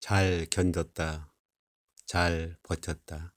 잘 견뎠다. 잘 버텼다.